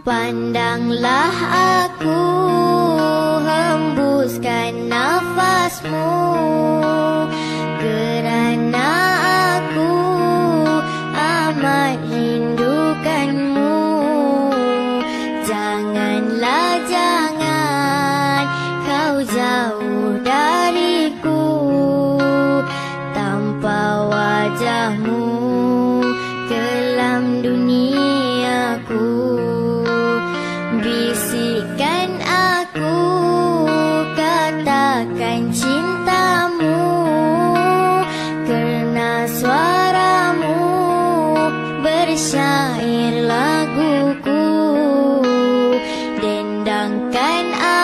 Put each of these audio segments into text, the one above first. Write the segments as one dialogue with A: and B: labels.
A: Pandanglah aku hembuskan nafasmu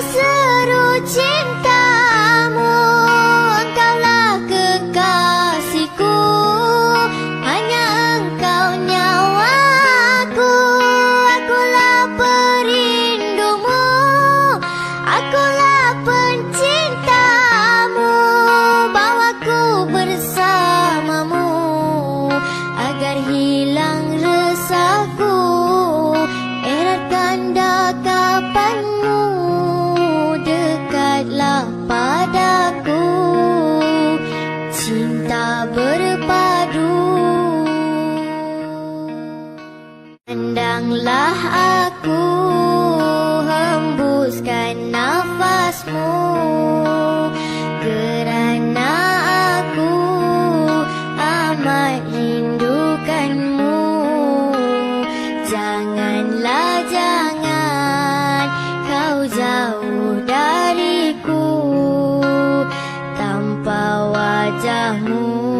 A: Cintamu Pandanglah aku hembuskan nafasmu. Kerana aku amat rindukanmu. Janganlah jangan kau jauh dariku. Tanpa wajahmu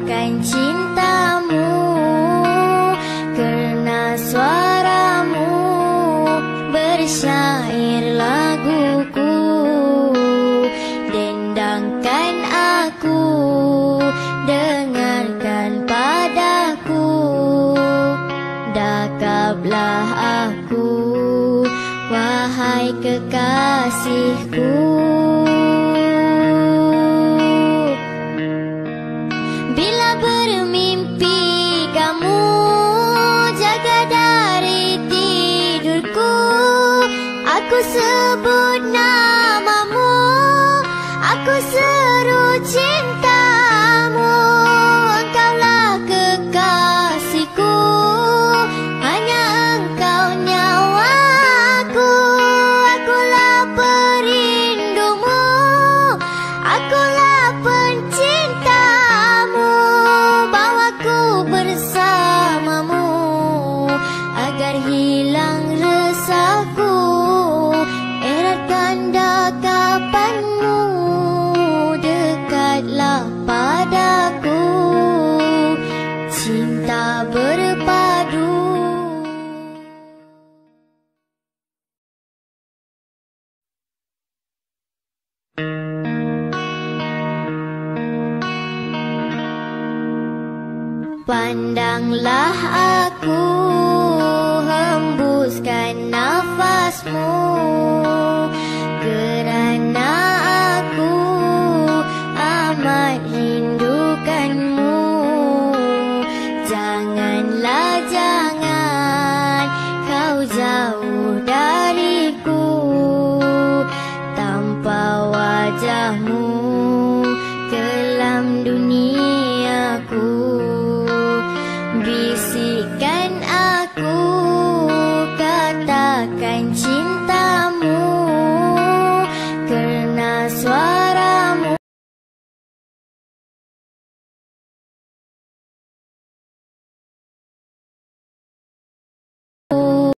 A: katakan cintamu Kerana suaramu bersyair laguku. Dendangkan aku dengarkan padaku. Dakaplah aku wahai kekasihku Aku sebut namamu. Aku seru cintamu Pandanglah aku hembuskan nafasmu kerana aku amat hidup. kamu kelam duniaku bisikan